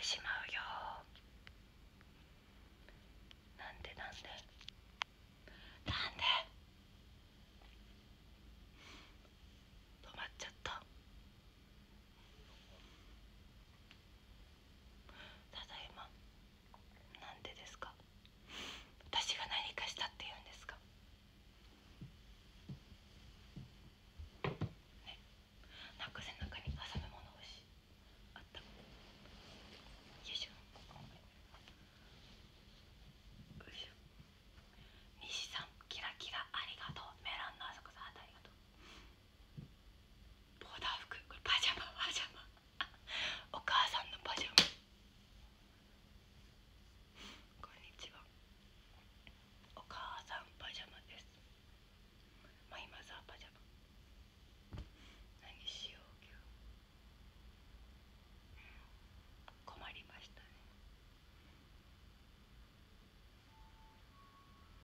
てしまうよ。